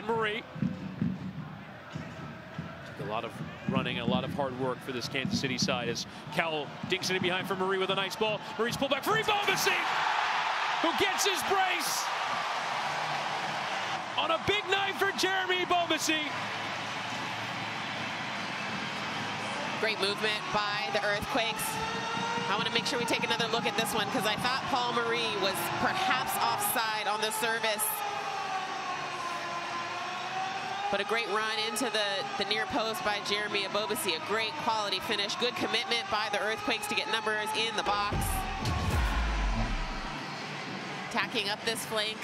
and Marie. A lot of running, a lot of hard work for this Kansas City side as Cowell dinks it in behind for Marie with a nice ball. Marie's pulled back for Ebobisse, who gets his brace on a big night for Jeremy Ebobisse. Great movement by the Earthquakes. I want to make sure we take another look at this one because I thought Paul Marie was perhaps offside on the service. But a great run into the, the near post by Jeremy Ebobisse. A great quality finish. Good commitment by the Earthquakes to get numbers in the box. Tacking up this flank.